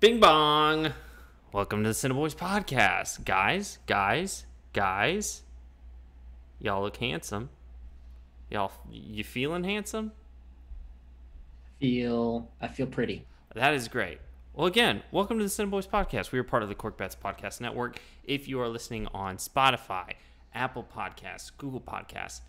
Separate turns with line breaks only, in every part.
Bing bong. Welcome to the CineBoiz podcast. Guys, guys, guys. Y'all look handsome. Y'all you feeling handsome?
Feel I feel pretty.
That is great. Well, again, welcome to the CineBoiz podcast. We are part of the Korked Bats Podcast Network. If you are listening on Spotify, Apple Podcasts, Google Podcasts,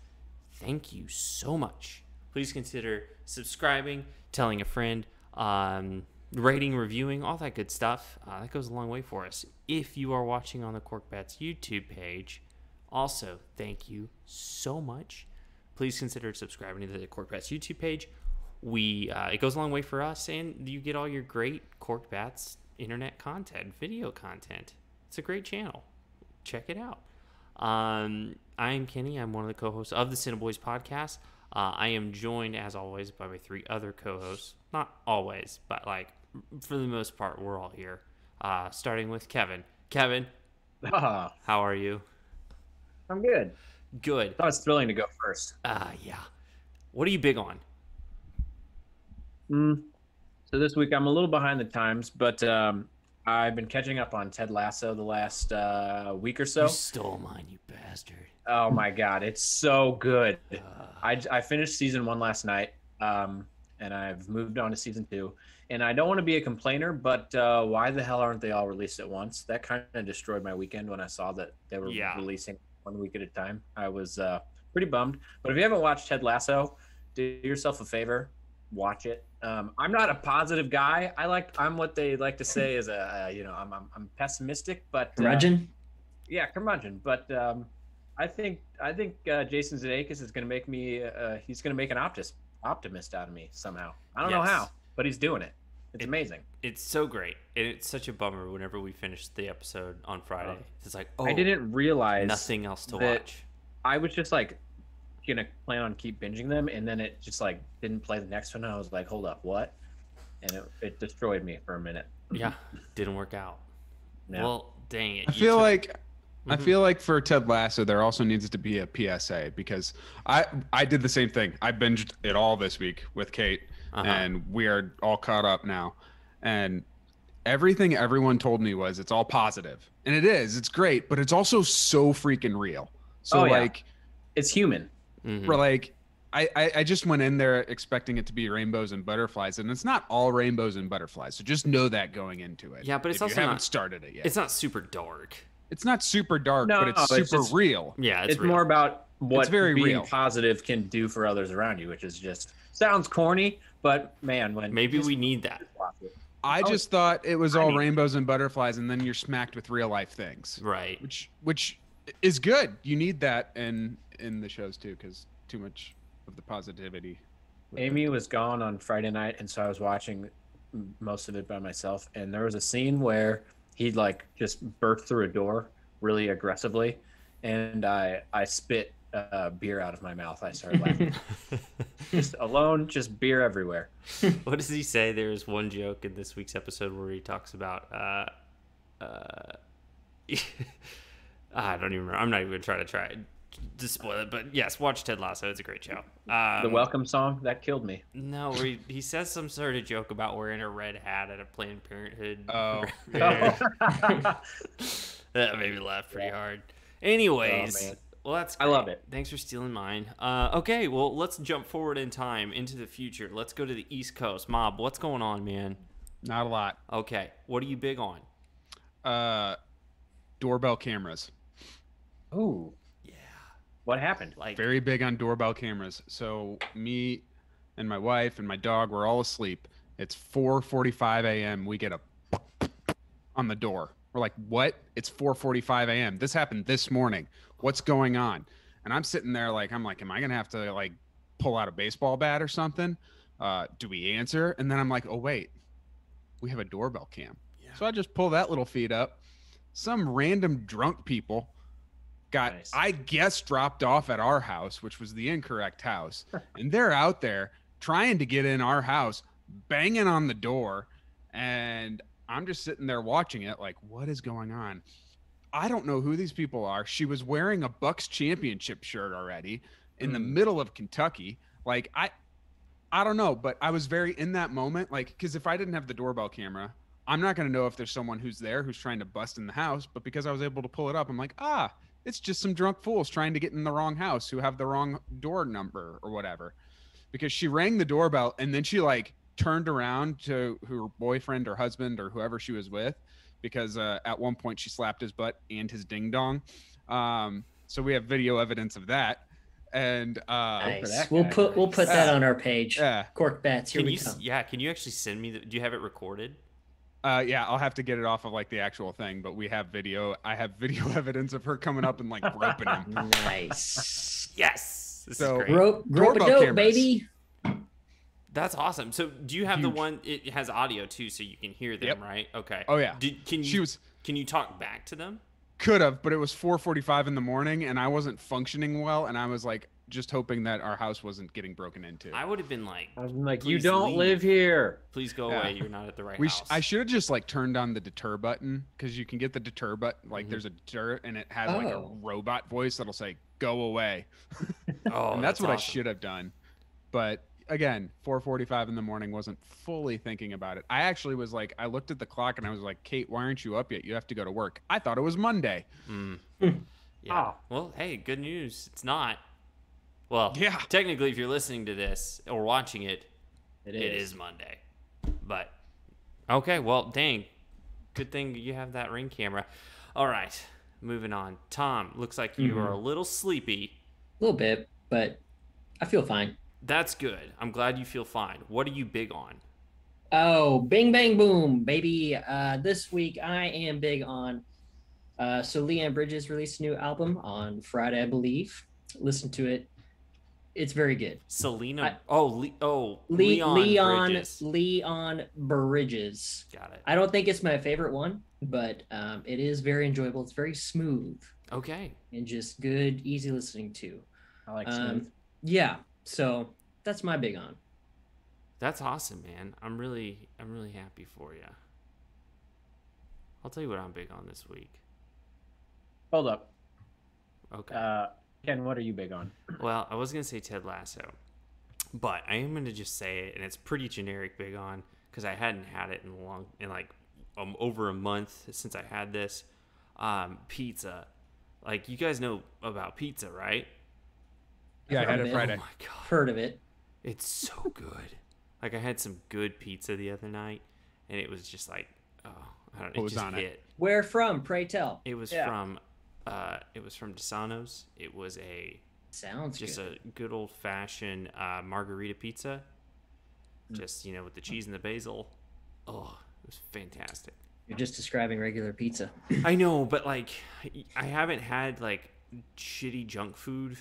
thank you so much. Please consider subscribing, telling a friend, um, rating, reviewing, all that good stuff. Uh, that goes a long way for us. If you are watching on the Korked Bats YouTube page, also thank you so much. Please consider subscribing to the Korked Bats YouTube page. We uh, it goes a long way for us, and you get all your great Korked Bats internet content, video content. It's a great channel. Check it out. Um, I am Kenny. I'm one of the co-hosts of the CineBoiz podcast. Uh, I am joined, as always, by my three other co-hosts. Not always, but like for the most part, we're all here. Uh, starting with Kevin. Kevin,
Ah,
how are you?
I'm good.
Good.
Thought it was thrilling to go first.
Uh, yeah. What are you big on?
Mm. So this week I'm a little behind the times, but um, I've been catching up on Ted Lasso the last uh, week or so.
You stole mine, you bastard.
Oh my god, it's so good.
Uh,
I, I finished season one last night, um, and I've moved on to season two. And I don't want to be a complainer, but uh, why the hell aren't they all released at once? That kind of destroyed my weekend when I saw that they were
Yeah.
releasing one week at a time. I was uh, pretty bummed. But if you haven't watched Ted Lasso, do yourself a favor, watch it. Um, I'm not a positive guy. I like I'm what they like to say is a uh, you know I'm I'm, I'm pessimistic, but uh,
Curmudgeon?
yeah, curmudgeon. But um, I think I think uh, Jason Sudeikis is going to make me. Uh, he's going to make an optimist optimist out of me somehow. I don't know how, but he's doing it. It's
It-
amazing.
it's so great. And it's such a bummer whenever we finish the episode on Friday.
Oh.
It's like, oh,
I didn't realize
nothing else to watch.
I was just like gonna plan on keep binging them, and then it just like didn't play the next one. I was like, hold up, what? And it, it destroyed me for a minute.
Yeah, didn't work out.
Yeah.
Well, dang it.
I feel
took-
like I
Mhm.
feel like for Ted Lasso there also needs to be a PSA because I I did the same thing. I binged it all this week with Kate
Uh-huh.
and we are all caught up now. And everything everyone told me was it's all positive. And it is. It's great, but it's also so freaking real. So
Oh, yeah.
like
It's human.
Mhm.
we're like I, I, I just went in there expecting it to be rainbows and butterflies, and it's not all rainbows and butterflies. So just know that going into it.
Yeah, but it's
if
also
you haven't
not-
started it yet.
it's not super dark.
It's not super dark,
No,
but it's
no,
super
it's just-
real.
Yeah,
It's,
it's, real.
more about what
very
being
real.
positive can do for others around you, which is just sounds corny, but man, when
Maybe we need that.
watch it.
I
Oh,
just thought it was
I
all
mean-
rainbows and butterflies, and then you're smacked with real life things,
Right.
which which is good. You need that in in the shows too, because too much of the positivity. with
Amy was gone on Friday night, and so I was watching most of it by myself. And there was a scene where he'd like just burst through a door really aggressively, and I I spit uh, beer out of my mouth. I started laughing. just alone, just beer everywhere.
what does he say? There's one joke in this week's episode where he talks about. Uh, uh, I don't even remember. I'm not even going to try to try to spoil it. But yes, watch Ted Lasso. It's a great show. Um,
The welcome song that killed me.
No, he, he says some sort of joke about wearing a red hat at a Planned Parenthood.
Oh,
yeah. that made me laugh pretty hard. Anyways,
Oh, man.
Well, that's
I love it.
Thanks for stealing mine. Uh, okay, well, let's jump forward in time into the future. Let's go to the East Coast. Mob, what's going on, man?
Not a lot.
Okay, what are you big on?
Uh, doorbell cameras.
Ooh,
Yeah,
what happened?
like
Very big on doorbell cameras. So me and my wife and my dog were all asleep. It's 4:45 a.m. We get a on the door. We're like, "What? It's 4:45 a.m. This happened this morning. What's going on?" And I'm sitting there like, I'm like, "Am I gonna have to like pull out a baseball bat or something?" Uh, do we answer? And then I'm like, "Oh wait, we have a doorbell cam."
Yeah.
So I just pull that little feed up. Some random drunk people got,
Nice.
I guess, dropped off at our house, which was the incorrect house. and they're out there trying to get in our house, banging on the door. And I'm just sitting there watching it, like, what is going on? I don't know who these people are. She was wearing a Bucks championship shirt already in the
Mm.
middle of Kentucky. Like, I. I don't know, but I was very in that moment, like, because if I didn't have the doorbell camera, I'm not going to know if there's someone who's there who's trying to bust in the house, but because I was able to pull it up, I'm like, ah, it's just some drunk fools trying to get in the wrong house who have the wrong door number or whatever. Because she rang the doorbell and then she like turned around to her boyfriend or husband or whoever she was with because uh, at one point she slapped his butt and his ding dong. Um, so we have video evidence of that. And uh,
Nice.
that
We'll
guy.
put we'll put that on our page.
yeah,
Korked Bats. Here
Can
we
you?
come.
Yeah. Can you actually send me? The, do you have it recorded?
Uh, yeah, I'll have to get it off of like the actual thing, but we have video. I have video evidence of her coming up and like roping him.
Nice.
Yes. This
So-
is great.
Rope, rope a dope,
cameras.
baby.
That's awesome. So, do you have the one? It has audio too, so you can hear them,
Yep.
right? Okay.
Oh, yeah.
Did, can you?
She was
Can you talk back to them?
could have, but it was 4:45 in the morning, and I wasn't functioning well, and I was like just hoping that our house wasn't getting broken into.
I would have been like,
I was like, you don't
leave.
live here.
"Please go
Yeah.
away. You're not at the right
we sh-
house."
I should have just like turned on the deter button because you can get the deter button. Like
Mhm.
there's a deter, and it has like a
Oh.
robot voice that'll say "Go away,"
oh,
and that's, what I should have done. But again, 4:45 in the morning wasn't fully thinking about it. I actually was like, I looked at the clock and I was like, Kate, why aren't you up yet? You have to go to work. I thought it was Monday.
Mm.
Hmm.
yeah.
Oh.
Well, hey, good news. It's not. Well,
Yeah.
Technically, if you're listening to this or watching it,
It
it
is.
is Monday. But okay, well, dang. Good thing you have that ring camera. All right, moving on. Tom, looks like you
Mhm.
are a little sleepy.
A little bit, but I feel fine.
That's good. I'm glad you feel fine. What are you big on?
Oh, bing bang boom, baby. Uh, this week I am big on. Uh, so Leanne Bridges released a new album on Friday, I believe. Listen to it. It's very good.
Selena.
I-
oh, Le- oh,
Le-
Leon,
Leon
Bridges.
Leon Bridges.
Got it.
I don't think it's my favorite one, but um, it is very enjoyable. It's very smooth
Okay.
and just good, easy listening to.
I like
Um,
smooth.
yeah, so that's my big on.
That's awesome, man. I'm really, I'm really happy for you. I'll tell you what I'm big on this week.
Hold up.
Okay.
Uh, Ken, what are you big on?
Well, I was gonna say Ted Lasso, but I am gonna just say it, and it's pretty generic big on because I hadn't had it in a long, in like um, over a month since I had this. Um, pizza, like you guys know about pizza, right?
Yeah, I had it
it.
Friday.
Oh my god,
Heard of it?
it's so good. like I had some good pizza the other night, and it was just like, oh, I don't.
know,
it
was
just
on it?
Where from? Pray tell.
It was
Yeah.
from, uh, it was from Desano's. It was a
Sounds
just
good.
a good old fashioned uh, margarita pizza.
Mm.
Just you know, with the cheese and the basil. Oh, it was fantastic.
You're just describing regular pizza.
I know, but like, I haven't had like shitty junk food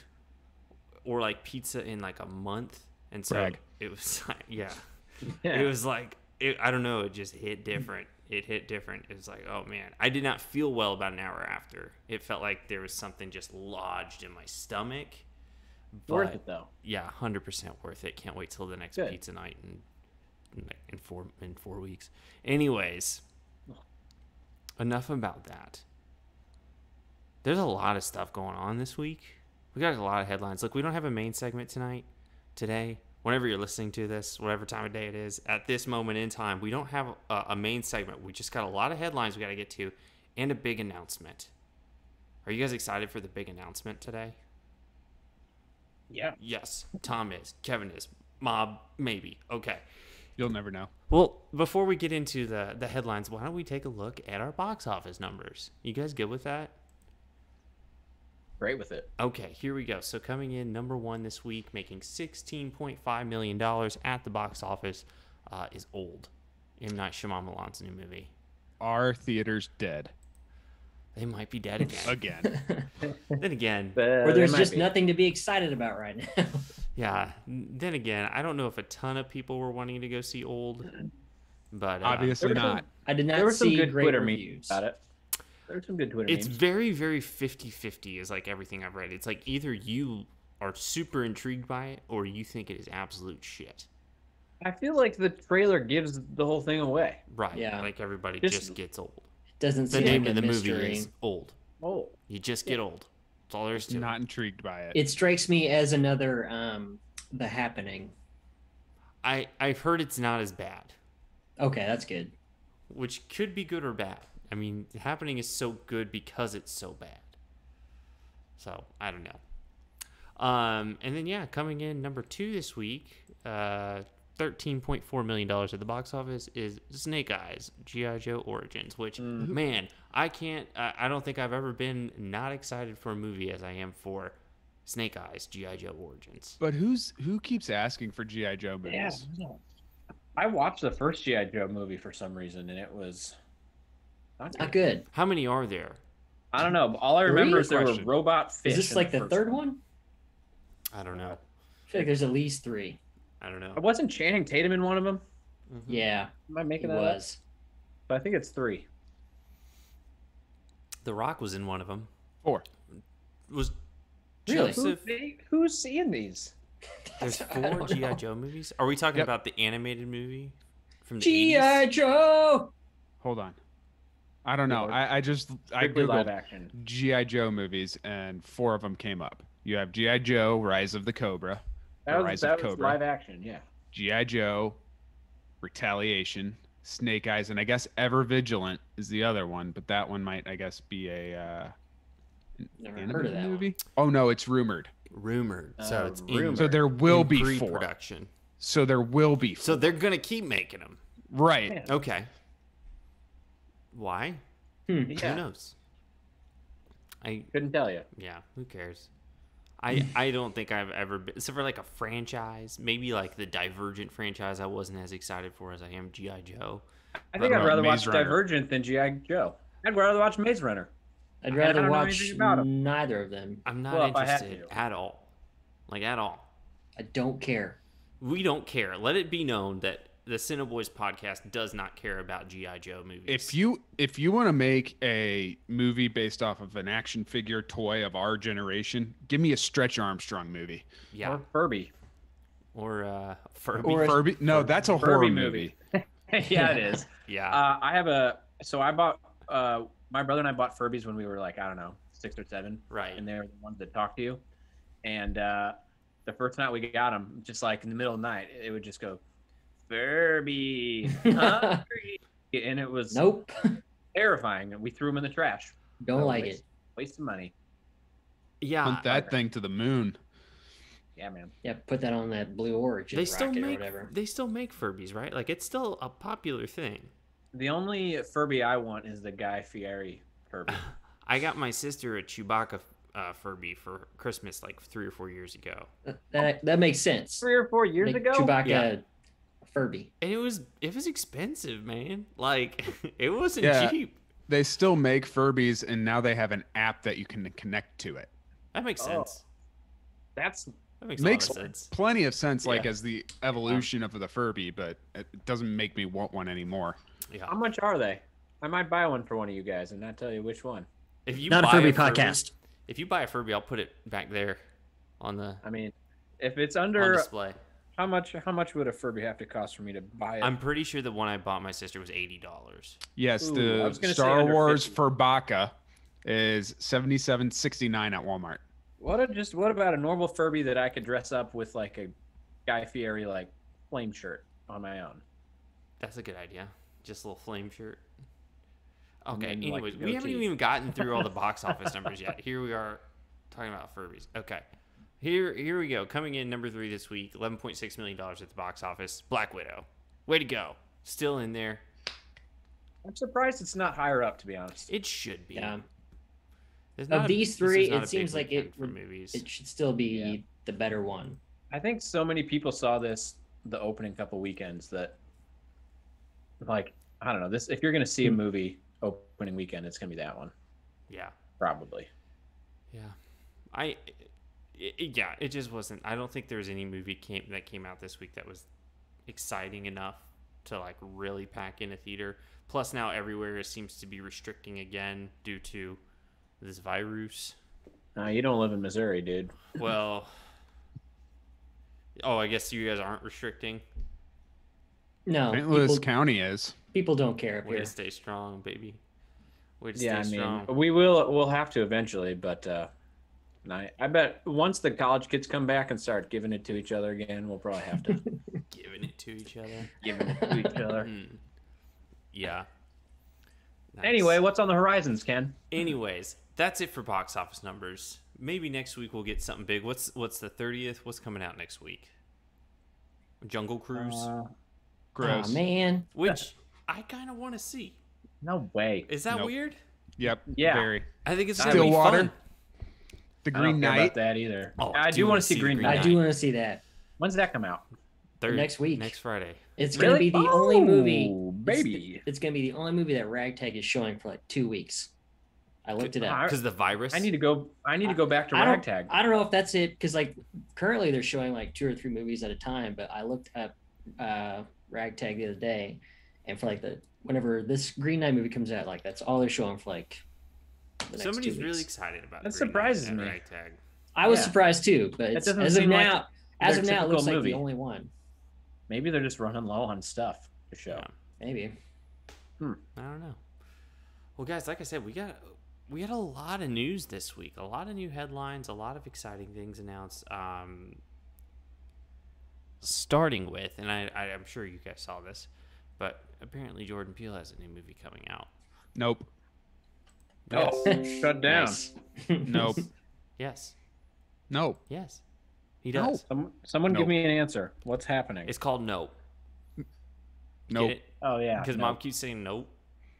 or like pizza in like a month, and so
Brag.
it was yeah, it was like it, I don't know, it just hit different. It hit different. It was like, oh man, I did not feel well about an hour after. It felt like there was something just lodged in my stomach.
Worth
But-
it though.
yeah, hundred percent worth it. Can't wait till the next
Good.
pizza night in, in in four in four weeks. Anyways, enough about that. There's a lot of stuff going on this week. We got a lot of headlines. Look, we don't have a main segment tonight. Today, whenever you're listening to this, whatever time of day it is, at this moment in time, we don't have a, a main segment. We just got a lot of headlines we got to get to, and a big announcement. Are you guys excited for the big announcement today?
Yeah.
Yes, Tom is. Kevin is. Mob, maybe. Okay.
You'll never know.
Well, before we get into the the headlines, why don't we take a look at our box office numbers? You guys good with that?
Great with it.
Okay, here we go. So coming in number one this week, making sixteen point five million dollars at the box office, uh, is old. M Night Shyamalan's new movie.
Our theater's dead
They might be dead again.
again.
then again,
But
or there's just
be.
nothing to be excited about right now.
yeah. Then again, I don't know if a ton of people were wanting to go see old, but uh,
Obviously
There were some-
not.
I did not
There were some
see
good
great
Twitter
reviews.
about it. There were some good Twitter
it's
memes.
very very 50-50 is like everything i've read it's like either you are super intrigued by it or you think it is absolute shit
I feel like the trailer gives the whole thing away.
right
Yeah.
like everybody
Just-
just, gets old
Doesn't
the
seem
name
like
of the
mystery.
movie is old
Oh,
you just get old that's all there is to it
Not intrigued by it.
It strikes me as another um the happening.
i i've heard it's not as bad
Okay, that's good.
which could be good or bad. I mean, happening is so good because it's so bad. So I don't know. Um, and then yeah, coming in number two this week, uh, thirteen point four million dollars at the box office is Snake Eyes GI Joe Origins. Which man, I can't. I, I don't think I've ever been not excited for a movie as I am for Snake Eyes GI Joe Origins.
But who's who keeps asking for GI Joe movies?
Yeah. I watched the first GI Joe movie for some reason, and it was not
Not
good.
good.
How many are there?
I don't know. All I remember
Three?
is there
Question.
were robot fish.
Is this like the
first
third
one.
one?
I don't know.
I feel like there's at least three.
I don't know.
I Wasn't Channing Tatum in one of them?
Mhm.
Yeah,
Am I
it
making that up?
was.
But I think it's three.
The Rock was in one of them.
Four.
Was
Really?
Joseph?
Who, who's seeing these?
There's four GI. Joe movies. Are we talking
Yep.
about the animated movie from the
GI Joe.
Hold on. I don't know. I, I just I
Strictly live
googled
action.
GI Joe movies and four of them came up. You have GI Joe: Rise of the Cobra,
That was,
Rise
that
of
was
Cobra.
live action. Yeah.
GI Joe, Retaliation, Snake Eyes, and I guess Ever Vigilant is the other one, but that one might I guess be a uh,
Never heard of
animated
that one.
movie. Oh no, it's rumored.
Rumored. So
Uh,
it's in,
rumored.
So there will
in
be four.
pre-production.
So there will be four.
So they're gonna keep making them.
right.
Yeah.
Okay. Why?
Hmm.
Who knows? I
Couldn't tell you.
yeah. Who cares? I I don't think I've ever been except for like a franchise, maybe like the Divergent franchise. I wasn't as excited for as I am GI Joe.
I think I'd rather
Maze
watch
Runner?
Divergent than GI Joe. I'd rather watch Maze Runner.
I'd rather watch
anything about 'em.
neither of them.
I'm not
Well, if I had
interested at all. Like at all.
I don't care.
We don't care. Let it be known that the CineBoiz podcast does not care about GI Joe movies.
If you if you want to make a movie based off of an action figure toy of our generation, give me a Stretch Armstrong movie.
yeah,
Or Furby.
or uh, Furby.
Or-
Furby? No, that's a
Furby
horror
movie.
movie.
yeah, it is.
yeah,
Uh, I have a. So I bought. Uh, my brother and I bought Furbies when we were like I don't know six or seven,
right.
and they're the ones that talk to you. And uh, the first night we got them, just like in the middle of the night, it would just go, Furby, hungry," and it was
Nope.
terrifying. And we threw them in the trash.
Don't
So
like
waste-
it.
Waste of money.
yeah,
Hunt that thing to the moon.
Yeah, man.
Yeah, put that on that blue origin
they still
rocket or
make
whatever.
they still make Furbies, right? Like it's still a popular thing.
The only Furby I want is the Guy Fieri Furby.
I got my sister a Chewbacca uh, Furby for Christmas like three or four years ago,
That that makes sense.
Three or four years
Make
ago.
Chewbacca
Yeah.
Furby.
and it was it was expensive, man. Like it wasn't
Yeah.
cheap.
They still make Furbies, and now they have an app that you can connect to it.
That makes
Oh.
sense.
That's
That makes,
Makes
a lot of sense.
plenty of sense, like
Yeah.
as the evolution of the Furby, but it doesn't make me want one anymore.
Yeah.
how much are they? I might buy one for one of you guys and not tell you which one.
If you
Not a
buy
Furby podcast.
If you buy a Furby, I'll put it back there on the
I mean, if it's
on
under
display.
How much? How much would a Furby have to cost for me to buy it?
I'm pretty sure the one I bought my sister was eighty dollars.
Yes,
Ooh,
the
was gonna say
Star Wars
50.
Furbacca is seventy-seven sixty-nine at Walmart.
What a, just what about a normal Furby that I could dress up with like a Guy Fieri like flame shirt on my own?
That's a good idea. Just a little flame shirt. Okay.
then, like,
Anyways, we haven't even gotten through all the box office numbers yet. Here we are talking about Furbies. Okay. Here, here we go. Coming in number three this week, eleven point six million dollars at the box office. Black Widow. Way to go. Still in there.
I'm surprised it's not higher up to be honest.
It should be.
Yeah. Of
not a-
these three, it seems like it
for movies.
It should still be
Yeah.
the better one.
I think so many people saw this the opening couple weekends that like I don't know this if you're gonna see a
Hmm.
movie opening weekend it's gonna be that one
yeah.
probably.
Yeah, I, i i- yeah, it just wasn't. I don't think there was any movie came that came out this week that was exciting enough to like really pack in a theater. Plus, now everywhere seems to be restricting again due to this virus.
Uh, you don't live in Missouri, dude.
Well, oh, I guess you guys aren't restricting.
No,
St. Louis
people,
County is.
people don't care up
Way
here.
to stay strong, baby. Way to
Yeah, I
stay
mean
strong.
we will we'll have to eventually, but uh, I I bet once the college kids come back and start giving it to each other again, we'll probably have to
Giving it to each other.
give it to each other.
Hmm. Yeah. Nice.
Anyway, what's on the horizons, Ken?
Anyways, that's it for box office numbers. Maybe next week we'll get something big. What's what's the thirtieth? What's coming out next week? Jungle Cruise,
Uh,
Gross.
Oh man.
which I kind of want to see.
no way.
Is that
Nope.
weird?
Yep.
Yeah.
Very.
I think it's
Still
gonna be
water?
fun.
The
I don't
Green
care
Knight.
about that either.
Oh,
I
do
do
wanna
see
see
Green
Green
Knight.
I do want to see that.
When's that come out?
Third,
Next week.
next Friday.
It's gonna be the only movie.
Oh,
it's
baby.
It's, gonna be the only movie that Ragtag is showing for like two weeks. I looked it up.
Because the virus.
I need to go. I need to go back to
I don't,
Ragtag.
I don't know if that's it because like currently they're showing like two or three movies at a time. But I looked up uh, Ragtag the other day, and for like the whenever this Green Knight movie comes out, like that's all they're showing for like. The next
Somebody's
two
really
weeks.
excited about.
That
Green
surprises
and
me.
Ragtag.
I was
Yeah.
surprised too, but it's, as of
seem like
now, as of now, it
typical
looks like
movie.
the only one.
Maybe they're just running low on stuff to show.
Yeah.
Maybe.
I don't know. Well, guys, like I said, we got we had a lot of news this week. A lot of new headlines. A lot of exciting things announced. Um, starting with, and I, I I'm sure you guys saw this, but apparently Jordan Peele has a new movie coming out.
Nope.
Oh, shut down.
Nice.
Nope.
Yes.
Nope.
Yes. He
No.
does.
Some, someone
Nope.
give me an answer. What's happening?
It's called Nope.
Nope.
oh yeah.
Because
no.
mom keeps saying Nope.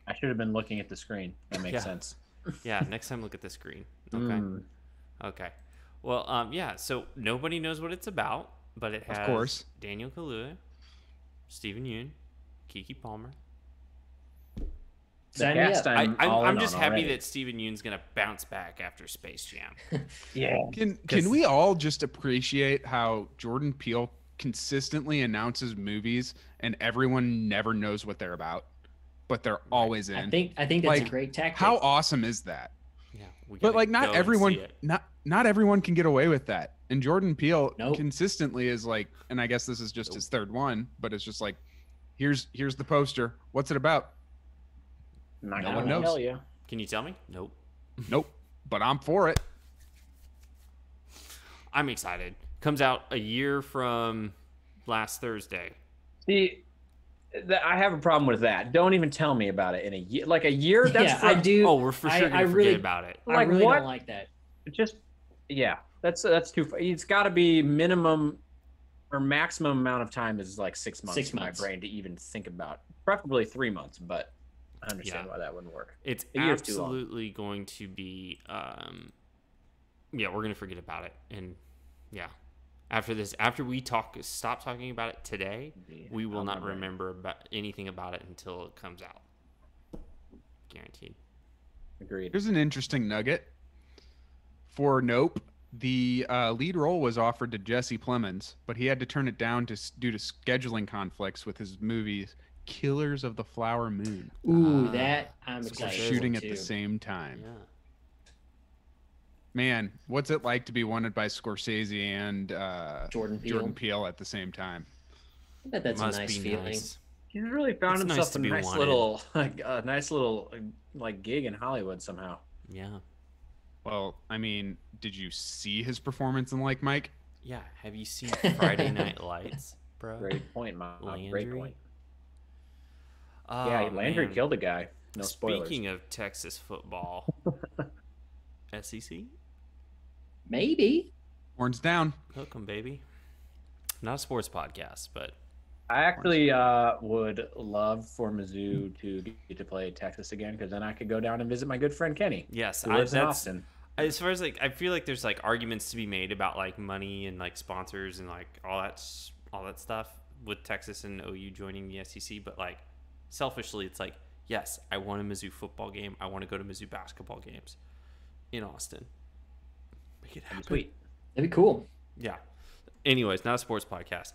I should have been looking at the screen. That makes
Yeah.
sense.
Yeah. next time, look at the screen. Okay.
Mm.
Okay. Well, um, yeah. So nobody knows what it's about, but it
Of
has
course.
Daniel Kaluuya, Steven Yeun, Keke Palmer.
The
Sign me
cast.
I,
I'm,
I'm,
all
I'm just
on
happy
already.
that Steven Yeun's gonna bounce back after Space Jam.
Yeah.
Can
'Cause-
can we all just appreciate how Jordan Peele consistently announces movies and everyone never knows what they're about, but they're always in.
I think I think that's
Like,
a great tactic.
how awesome is that?
Yeah,
But like not everyone not not everyone can get away with that. And Jordan Peele
Nope.
consistently is like and I guess this is just his third one, but it's just like here's here's the poster. What's it about?
Not
No
gonna
one
knows.
Tell you.
Can you tell me? Nope.
Nope. But I'm for it.
I'm excited. Comes out a year from last Thursday.
See, that, I have a problem with that. Don't even tell me about it in a year. Like a year. That's
yeah,
for,
I do.
Oh, we're for sure
I
gonna forget
really-
about it.
I really
what?
don't like that.
just yeah. That's that's too. far. It's got to be minimum or maximum amount of time is like six months
Six
for
months.
my brain to even think about. Preferably three months, but I understand
Yeah.
why that wouldn't work.
It's
A year's too long.
absolutely going to be. Um, yeah, we're gonna forget about it, and yeah, after this, after we talk, stop talking about it today, we will
I'll
not
remember.
remember about anything about it until it comes out. Guaranteed.
Agreed.
Here's an interesting nugget. For Nope, the uh, lead role was offered to Jesse Plemons, but he had to turn it down to due to scheduling conflicts with his movies Killers of the Flower Moon,
Ooh,
Ah,
that I'm
Scorsese.
excited.
shooting at
too.
the same time.
Yeah.
Man, what's it like to be wanted by Scorsese and uh,
Jordan Peele.
Jordan Peele at the same time?
I bet that's
Must
a nice feeling.
nice.
He's really found
It's
himself
to
a nice
wanted.
little, like, a nice little, uh, like gig in Hollywood somehow.
Yeah.
Well, I mean, did you see his performance in Like Mike?
Yeah. Have you seen Friday Night Lights, bro?
Great point, Mob. Great
Landry?
point.
Oh,
yeah, Landry
man.
killed a guy. No spoilers.
Speaking of Texas football, SEC,
Maybe.
Horns down.
hook 'em, baby. Not a sports podcast, but
I actually uh, would love for Mizzou to get to play Texas again because then I could go down and visit my good friend Kenny,
yes,
who
I,
lives in Austin.
as far as like I feel like there's like arguments to be made about like money and like sponsors and like all that all that stuff with Texas and OU joining the SEC, but like selfishly, it's like yes, I want a Mizzou football game. I want to go to Mizzou basketball games in Austin. Make it happen.
sweet.
That'd be cool.
Yeah. Anyways, not a sports podcast.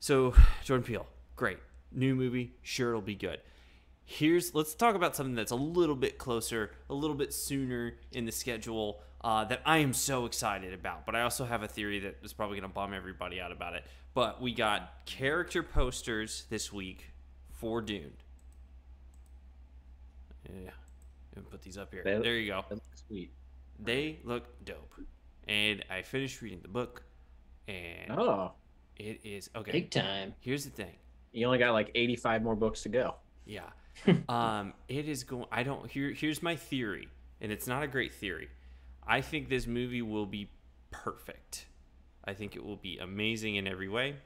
So, Jordan Peele, great. New movie, sure it'll be good. Here's let's talk about something that's a little bit closer, a little bit sooner in the schedule uh, that I am so excited about. But I also have a theory that is probably going to bum everybody out about it. But we got character posters this week for Dune. Yeah, me put these up here. There you go
sweet.
they look dope. And I finished reading the book, and
Oh,
it is okay.
Big time.
Here's the thing.
you only got like 85 more books to go.
Yeah, um, it is going. I don't. Here, here's my theory, and it's not a great theory. I think this movie will be perfect. I think it will be amazing in every way.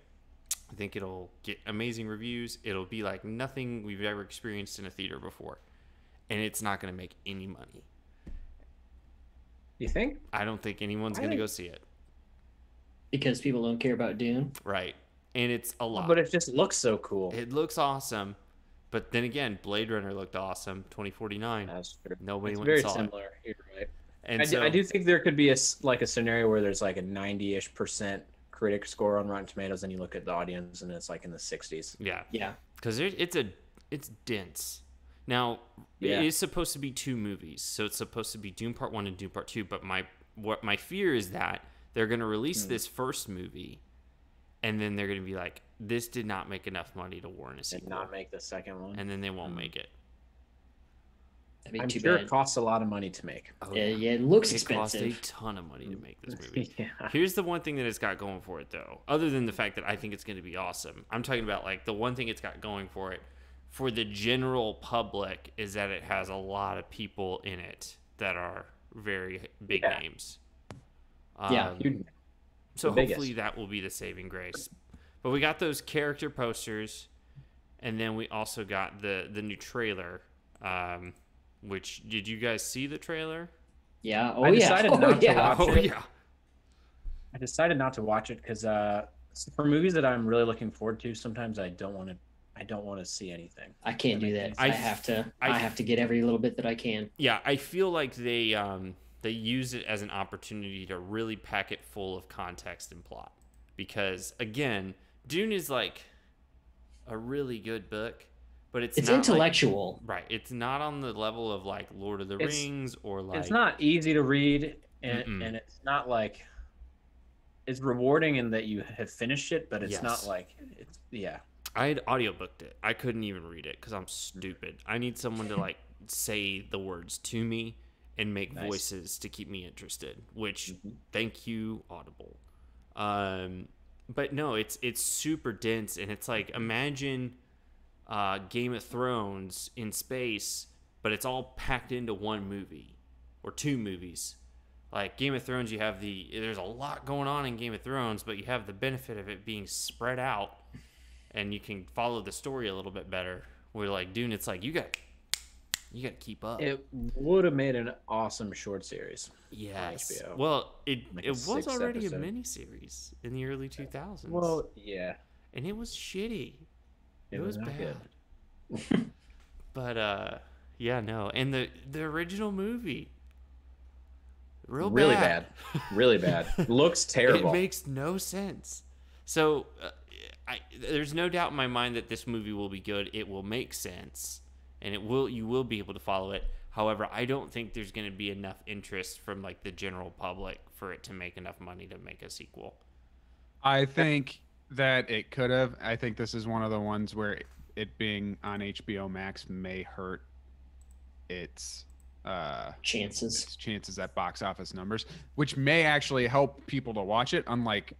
I think it'll get amazing reviews. It'll be like nothing we've ever experienced in a theater before, and it's not going to make any money.
You think?
I don't think anyone's going to go see it.
because people don't care about Dune.
Right, and it's a lot.
But it just looks so cool.
It looks awesome, but then again, Blade Runner looked awesome. Twenty forty nine.
That's true.
Nobody
It's
went
very
and saw it.
similar. You're right.
And
I,
so,
do, I do think there could be a s- like a scenario where there's like a 90-ish percent critic score on Rotten Tomatoes, and you look at the audience, and it's like in the 60s.
yeah,
Yeah,
because it's a it's dense. Now
Yeah.
it is supposed to be two movies, so it's supposed to be Dune Part One and Dune Part Two. But my what my fear is that they're going to release
Hmm.
this first movie, and then they're going to be like, "This did not make enough money to warrant a
And
sequel,"
not make the second one.
and then they won't
Hmm.
make it.
that'd
I'm
too
sure
bad.
it costs a lot of money to make.
Oh,
yeah, yeah, it looks
it cost a ton of money to make this movie.
yeah.
Here's the one thing that it's got going for it, though. Other than the fact that I think it's going to be awesome, I'm talking about like the one thing it's got going for it for the general public is that it has a lot of people in it that are very big
Yeah.
names.
Yeah.
Um,
Huge.
so
the biggest.
hopefully that will be the saving grace. But we got those character posters, and then we also got the the new trailer. Um, which did you guys see the trailer?
Yeah. Oh
I
yeah.
decided
oh,
not to watch
Oh
it.
yeah.
I decided not to watch it because uh, for movies that I'm really looking forward to, sometimes I don't want to. I don't want to see anything.
I can't do that.
I-
I, have to.
I-
I, have to get every little bit that I can.
Yeah, I feel like they um they use it as an opportunity to really pack it full of context and plot. Because again, Dune is like a really good book, but it's,
It's
not like-
intellectual.
right. It's not on the level of like Lord of the
It's-
Rings or like
it's not easy to read, and,
Mm-mm.
and it's not like it's rewarding in that you have finished it, but it's
Yes.
not like it's yeah.
I had audiobooked it. I couldn't even read it because I'm stupid. I need someone to like say the words to me and make
Nice.
voices to keep me interested. Which
Mhm.
thank you, Audible. Um, but no, it's it's super dense and it's like imagine uh, Game of Thrones in space, but it's all packed into one movie or two movies. Like Game of Thrones, you have the there's a lot going on in Game of Thrones, but you have the benefit of it being spread out, and you can follow the story a little bit better. Where like Dune, it's like you got you got to keep up.
It would have made an awesome short series.
yes. Well, it
Like
it was already
episode.
a miniseries in the early 2000s.
Well, yeah,
and it was shitty. It,
It
was,
was
bad. but uh, yeah, no, and the the original movie, real
really
bad.
bad, really bad. Looks terrible.
It makes no sense. So, uh, I, there's no doubt in my mind that this movie will be good. It will make sense, and it will. You will be able to follow it. However, I don't think there's going to be enough interest from like the general public for it to make enough money to make a sequel.
I think that it could have. I think this is one of the ones where it being on HBO Max may hurt its uh
Chances.
chances at box office numbers, which may actually help people to watch it. Unlike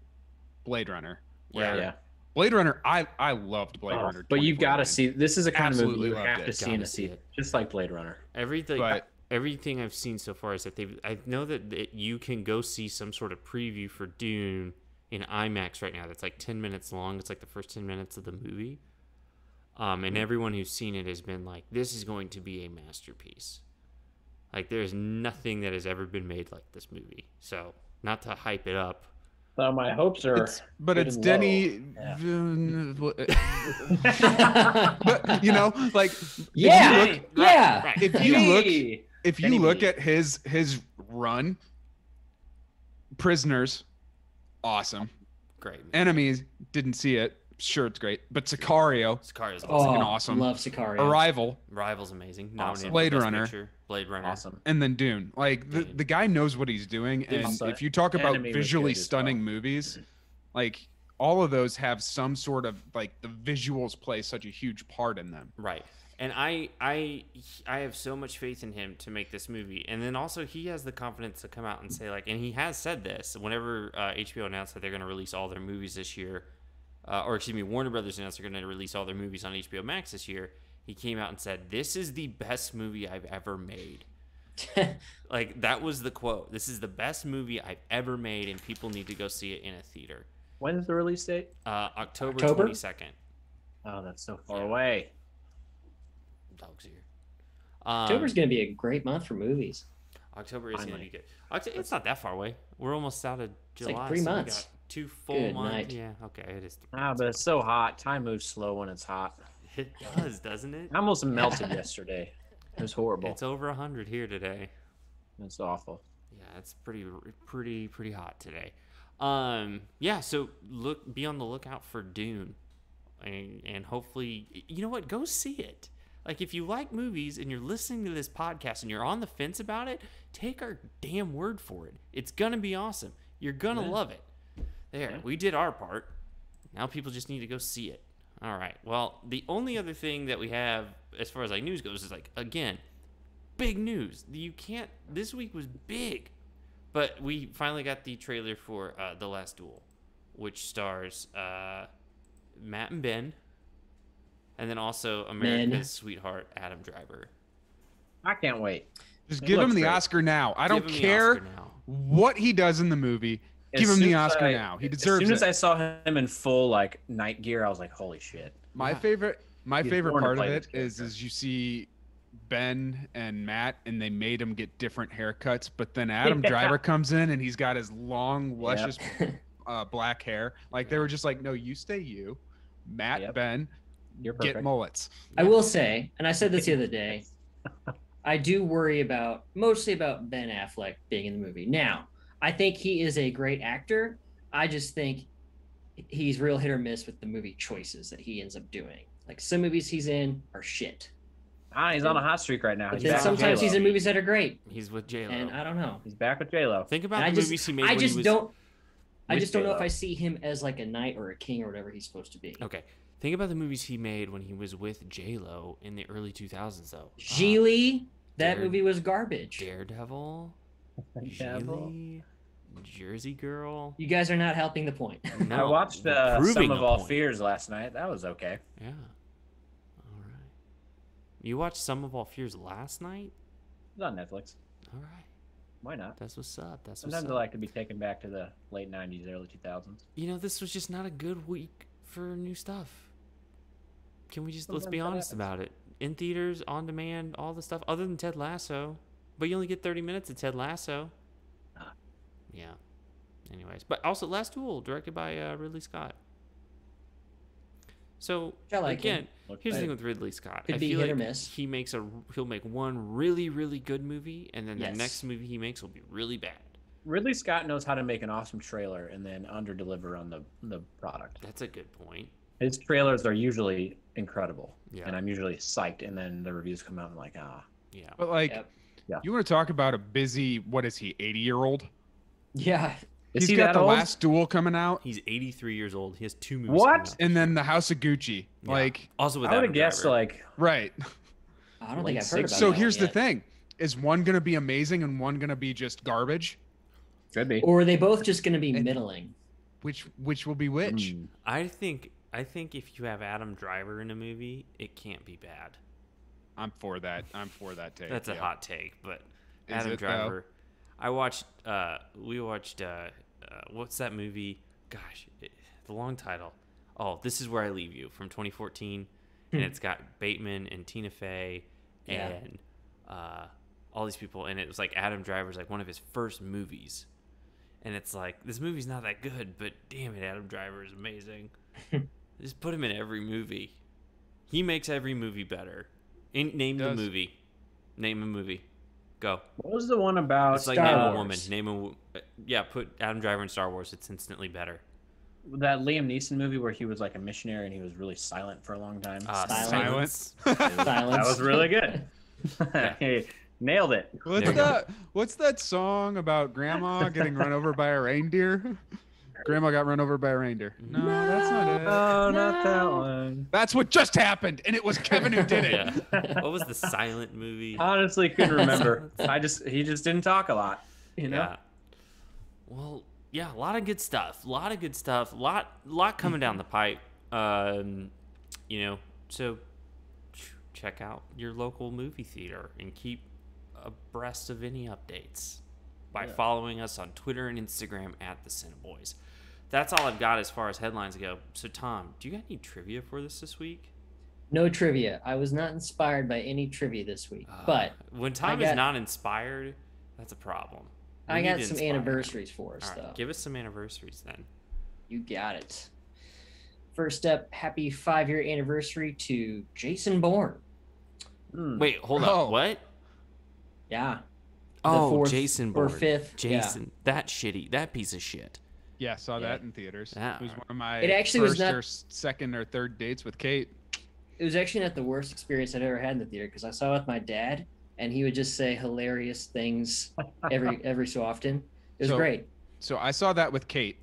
Blade Runner, where
yeah,
Blade Runner, I I loved Blade
Oh,
Runner,
but you've got to see. This is a kind of movie
Absolutely
you have
it.
to see
Gotta see it.
just like Blade Runner.
Everything,
But-
everything I've seen so far is that they. I know that it, you can go see some sort of preview for Dune in IMAX right now. That's like ten minutes long. It's like the first ten minutes of the movie. Um, and everyone who's seen it has been like, "This is going to be a masterpiece." Like, there's nothing that has ever been made like this movie. So, not to hype it up.
So my hopes are.
It's, but it's Denny.
Yeah.
but you know, like
Yeah.
look-
yeah.
Right.
if you look if you
Denny
look
B.
at his his run, prisoners, awesome.
Great.
Enemies didn't see it. Sure, it's great. But Sicario,
Sicario's
Oh,
awesome.
fucking awesome.
Love Sicario.
Arrival,
Rival's amazing.
Awesome.
Blade Runner.
Picture. Blade Runner.
awesome.
and then Dune. Like the,
Dune.
the guy knows what he's doing. And if you talk about
Enemy
visually stunning
well.
movies, like all of those have some sort of like the visuals play such a huge part in them.
Right. And I I I have so much faith in him to make this movie. And then also he has the confidence to come out and say like and he has said this whenever uh, HBO announced that they're going to release all their movies this year uh, or excuse me Warner Brothers announced they're going to release all their movies on HBO Max this year. he came out and said, "This is the best movie I've ever made." Like that was the quote. This is the best movie I've ever made, and people need to go see it in a theater.
When's the release date?
Uh, October
October?
twenty second.
Oh, that's so far
Yeah.
away.
Dog's ear. Um,
October's gonna be a great month for movies.
October is going to
Finally.
be good. Oct- it's not that far away. We're almost out of
It's like
July.
three
so we
months.
Got two full
Good
months.
night.
Yeah, okay, it is. Three
Ah, but it's so hot. Time moves slow when it's hot.
It does, doesn't it?
I almost melted yesterday. It was horrible.
It's over hundred here today.
It's awful.
Yeah, it's pretty, pretty, pretty hot today. Um, yeah. So look, be on the lookout for Dune, and and hopefully, you know what? Go see it. Like if you like movies and you're listening to this podcast and you're on the fence about it, take our damn word for it. It's gonna be awesome. You're gonna
Yeah.
love it. There,
Yeah.
we did our part. Now people just need to go see it. All right. Well, the only other thing that we have as far as like news goes is like again, big news. You can't. This week was big, but we finally got the trailer for uh, the Last Duel, which stars uh, Matt and Ben, and then also America's sweetheart Adam Driver.
I can't wait.
Just
It
give him
looks
the
great.
Oscar now. I
Give
don't
him the
care
Oscar now.
what he does in the movie.
As
Give him the Oscar
I-
now. He deserves it.
As soon as
it.
I saw him in full like night gear, I was like, "Holy shit!"
My
Yeah.
favorite my
He's
favorite part of it
is, it
is
character.
is you see Ben and Matt and they made him get different haircuts, but then Adam
Yeah.
Driver comes in and he's got his long, luscious uh, black hair. Like they were just like, no, you stay you. Matt,
Yep.
Ben,
You're
get
perfect.
mullets.
I will say, and I said this the other day, I do worry about mostly about Ben Affleck being in the movie. Now, I think he is a great actor. I just think he's real hit or miss with the movie choices that he ends up doing. Like some movies he's in are shit.
Ah, he's on a hot streak right now. He's
then sometimes he's
J-Lo.
in movies that are great.
He's with J Lo, And
I don't know.
He's back with J Lo.
Think about
And I
the
just
movies he made.
I
when
just
he was,
don't I
with
just don't know if I see him as like a knight or a king or whatever he's supposed to be.
Okay, think about the movies he made when he was with J Lo in the early 2000s, though. Uh,
Gigli, that
Dare-
movie was garbage.
Daredevil,
Devil.
Gigli, Jersey Girl.
You guys are not helping the point.
I watched
we're
uh, some of all
point.
fears last night. That was okay.
Yeah. All right. You watched Sum of All Fears last night?
It's on Netflix.
All right.
Why not?
That's what's up. That's what's
Sometimes
up.
I like to be taken back to the late '90s, early 2000s.
You know, this was just not a good week for new stuff. Can we just let's be honest
happens.
about it? In theaters, on demand, all the stuff other than Ted Lasso, but you only get 30 minutes of Ted Lasso.
Ah.
Yeah. Anyways, but also Last Duel, directed by uh, Ridley Scott. So
like
again,
Looks
here's the thing with Ridley Scott.
Could
I
be
feel
hit
like
or miss.
he makes a he'll make one really really good movie, and then
Yes.
the next movie he makes will be really bad.
Ridley Scott knows how to make an awesome trailer and then under deliver on the the product.
That's a good point.
His trailers are usually incredible,
Yeah.
and I'm usually psyched. And then the reviews come out and I'm like, ah,
Yeah.
But like,
Yep.
Yeah.
you want to talk about a busy, what is he, 80 year old?
Yeah.
is
He's
he
got the
old?
last duel coming out,
He's 83 years old. He has two movies.
What?
coming out.
and then the House of Gucci.
Yeah.
Like,
also with
I would
Adam
have guessed
Driver.
like
right.
I don't
Late
think I've heard about
sixties.
So
that
here's the thing: is one gonna be amazing and one gonna be just garbage?
could be.
Or are they both just going to be
And-
middling?
Which which will be which?
Mm.
I think I think if you have Adam Driver in a movie, it can't be bad.
I'm for that. I'm for that take.
That's a
yeah.
hot take, but
Is
Adam
it, though?
I watched. Uh, we watched. Uh, uh, what's that movie? Gosh, it, the long title. Oh, this is where I leave you from 2014, and
Hmm.
it's got Bateman and Tina Fey
Yeah.
and uh, all these people, and it was like Adam Driver's like one of his first movies, and it's like this movie's not that good, but damn it, Adam Driver is amazing. Just put him in every movie. He makes every movie better. In, name the movie. Name a movie. Go.
What was the one about?
It's like
Star
name a woman. Name a. wo- uh, Yeah, put Adam Driver in Star Wars. It's instantly better.
that Liam Neeson movie where he was like a missionary and he was really silent for a long time.
Uh,
Silence.
silence.
Silence.
that was really good. Hey, Nailed it.
What's
There
that? What's that song about grandma getting run over by a reindeer? Grandma got run over by a reindeer. No, that's not it.
Oh, not that one.
That's what just happened, and it was Kevin who did it.
Yeah. What was the silent movie?
Honestly, couldn't remember. I just he just didn't talk a lot. You know.
Yeah. Well, yeah, a lot of good stuff. A lot of good stuff. A lot, lot coming down the pipe. Um, you know, so check out your local movie theater and keep abreast of any updates by
Yeah.
following us on Twitter and Instagram at the CineBoiz. That's all I've got as far as headlines go. So, Tom, do you got any trivia for this this week?
No trivia. I was not inspired by any trivia this week, but
Uh, when Tom is not inspired, that's a problem. We
I
need
got some
inspire him.
anniversaries for us,
All right,
though.
give us some anniversaries then.
You got it. First up, happy five year anniversary to Jason Bourne.
Hmm.
Wait, hold
Oh.
up. What?
Yeah.
Oh,
fourth
Jason
or
Bourne.
fifth, yeah.
Jason, that shitty, that piece of shit.
Yeah, saw
Yeah.
that in theaters.
Yeah.
It was one of my
It actually was
first
not-
or second or third dates with Kate.
It was actually not the worst experience I've ever had in the theater because I saw it with my dad and he would just say hilarious things every every so often. It was
So-
great.
So I saw that with Kate.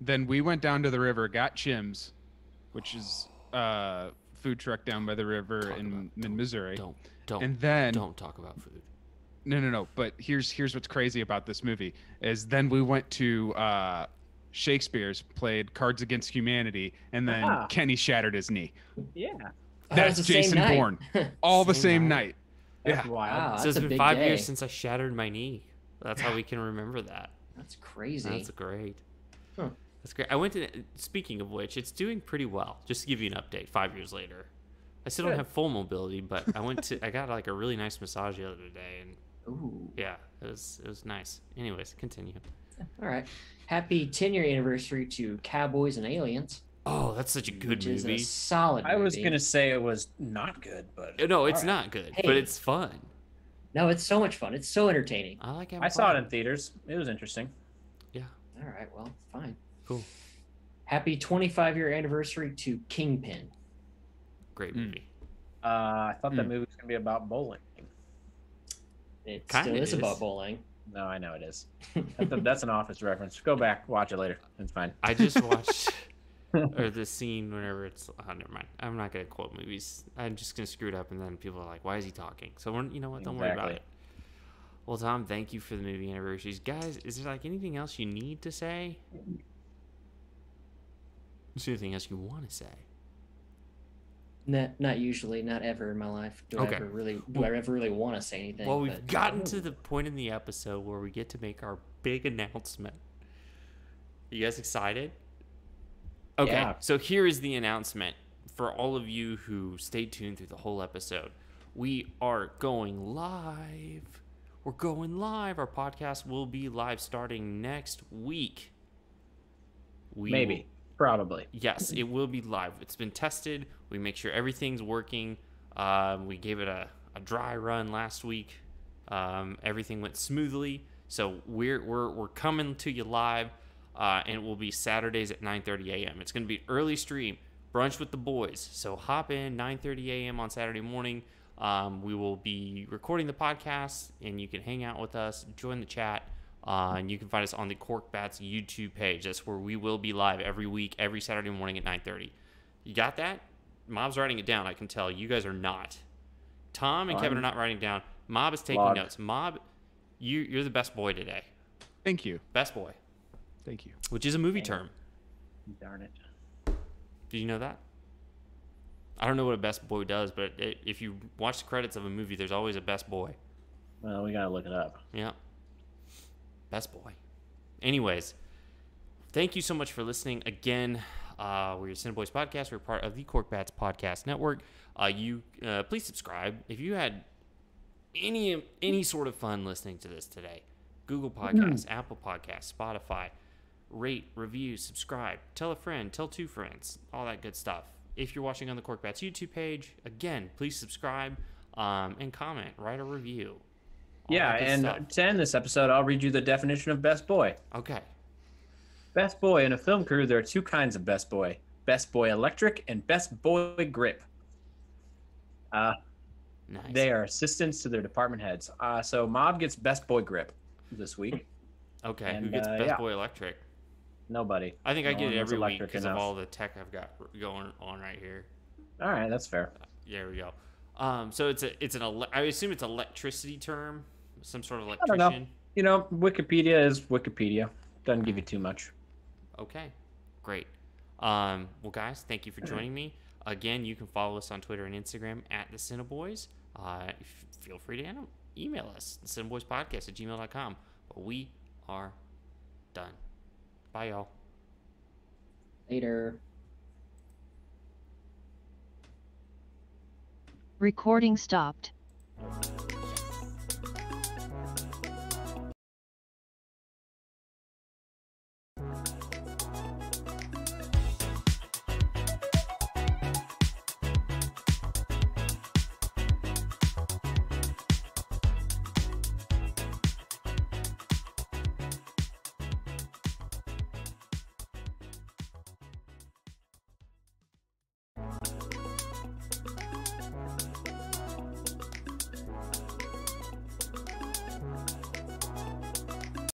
Then we went down to the river, got Chim's, which is uh food truck down by the river
Talk
in
about-
mid
don't-
Missouri.
Don't, don't,
And then
don't talk about food.
No, no, no. But here's here's what's crazy about this movie is then we went to uh, Shakespeare's, played Cards Against Humanity, and then
Ah.
Kenny shattered his knee.
Yeah.
Oh,
That's
was the same
Jason. Bourne. All the
Same
same
night?
night.
That's
Yeah.
Wow.
so
that's
it's
a
been
big
five
day.
years since I shattered my knee. That's how we can remember that.
That's crazy.
That's great.
Huh.
That's great. I went to. Speaking of which, it's doing pretty well. Just to give you an update, five years later, I still don't have full mobility, but I went to. I got like a really nice massage the other day, and
Ooh.
yeah, it was it was nice. Anyways, continue.
All right. Happy 10 year anniversary to Cowboys and Aliens.
Oh, that's such a good
which is
movie.
a solid
I was gonna say it was not good, but
No, it's
All right.
not good,
Hey.
but it's fun.
No, it's so much fun. It's so entertaining.
I like having
I saw it in theaters. It was interesting.
Yeah,
All right. Well, fine.
cool.
Happy 25 year anniversary to Kingpin.
Great
Mm.
movie.
Uh, I thought that
Hmm.
movie was gonna be about bowling.
It
Kinda
still is,
is.
about bowling.
No, I know it is. That's, that's an office reference. Go back, watch it later. It's fine.
I just watched or the scene whenever it's oh, never mind. I'm not gonna quote movies. I'm just gonna screw it up, and then people are like, "Why is he talking?" So we're, you know what? Don't worry about it. Well, Tom, thank you for the movie anniversaries, guys. Is there like anything else you need to say? Is there anything else you want to say?
Not, not usually, not ever in my life. Do
Okay.
I ever really do I ever really want to say anything?
Well, we've
but-
gotten to the point in the episode where we get to make our big announcement. Are you guys excited? Okay,
Yeah.
so here is the announcement for all of you who stayed tuned through the whole episode. We are going live. We're going live. Our podcast will be live starting next week. We will-
Maybe, probably.
Yes, it will be live. It's been tested. We make sure everything's working. Um, we gave it a, a dry run last week. Um, everything went smoothly. So we're we're, we're coming to you live, uh, and it will be Saturdays at 9:30 a.m. It's going to be early stream, brunch with the boys. So hop in 9:30 a.m. on Saturday morning. Um, we will be recording the podcast, and you can hang out with us, join the chat. Uh, and you can find us on the Korked Bats YouTube page. That's where we will be live every week, every Saturday morning at 9:30. You got that? Mob's writing it down. I can tell you guys are not. Tom and
Oh,
Kevin are not writing down. Mob is taking
Log.
notes. Mob, you you're the best boy today.
Thank you.
Best boy,
Thank you.
which is a movie term.
Darn it.
Did you know that? I don't know what a best boy does, but i if you watch the credits of a movie, there's always a best boy.
Well, we gotta look it up.
Yeah. Best boy. Anyways, thank you so much for listening again. Uh, we're your CineBoiz podcast. We're part of the Korked Bats Podcast Network. Uh, you uh, please subscribe if you had any any sort of fun listening to this today. Google Podcasts, Apple Podcasts, Spotify. Rate, review, subscribe, tell a friend, tell two friends, all that good stuff. If you're watching on the Korked Bats YouTube page, again, please subscribe um, and comment, write a review.
Yeah, and
stuff.
to end this episode, I'll read you the definition of best boy.
Okay.
Best boy in a film crew, there are two kinds of best boy: best boy electric and best boy grip. Uh,
Nice.
they are assistants to their department heads. Uh, so Mob gets best boy grip this week.
Okay. Who gets
uh,
Best
yeah.
Boy Electric?
Nobody.
I think I get it every week because of all the tech I've got going on right here.
All right, that's fair.
There we go. Um, so it's a it's an ele- I assume it's electricity term, some sort of
don't know. You know, Wikipedia is Wikipedia. Doesn't give you too much.
Okay, great. Um, well, guys, thank you for joining me. Again, you can follow us on Twitter and Instagram at the CineBoiz. Uh, f- feel free to email us, the CineBoiz Podcast at gmail.com. But we are done. Bye, y'all.
Later.
Recording stopped.